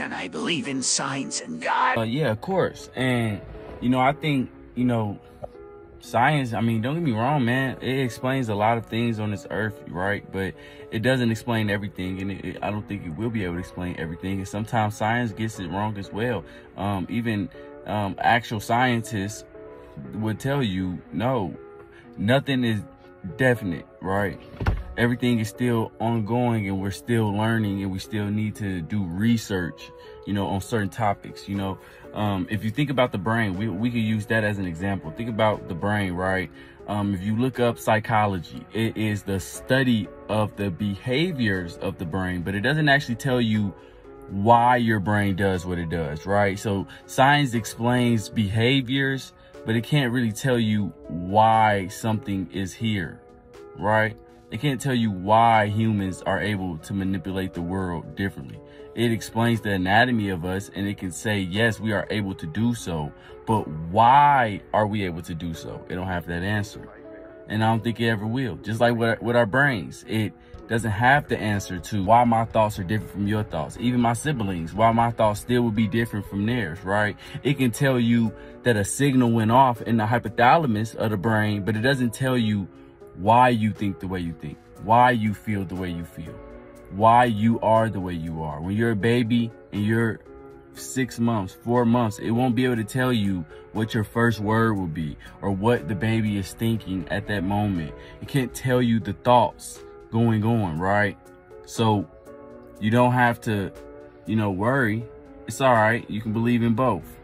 and I believe in science and God. Uh, yeah, of course. And, you know, I think, you know, science, I mean, don't get me wrong, man. It explains a lot of things on this earth, right? But it doesn't explain everything. And it, it, I don't think it will be able to explain everything. And sometimes science gets it wrong as well. Um, even um, actual scientists would tell you, no, nothing is definite, right? Everything is still ongoing and we're still learning and we still need to do research, you know, on certain topics, you know. Um, if you think about the brain, we, we could use that as an example. Think about the brain, right? Um, if you look up psychology, it is the study of the behaviors of the brain, but it doesn't actually tell you why your brain does what it does, right? So science explains behaviors, but it can't really tell you why something is here, right? It can't tell you why humans are able to manipulate the world differently. It explains the anatomy of us and it can say, yes, we are able to do so, but why are we able to do so? It don't have that answer. And I don't think it ever will. Just like with, with our brains, it doesn't have the answer to why my thoughts are different from your thoughts. Even my siblings, why my thoughts still would be different from theirs, right? It can tell you that a signal went off in the hypothalamus of the brain, but it doesn't tell you why you think the way you think, why you feel the way you feel, why you are the way you are. When you're a baby and you're six months, four months, it won't be able to tell you what your first word will be or what the baby is thinking at that moment. It can't tell you the thoughts going on, right? So you don't have to, you know, worry. It's all right. You can believe in both.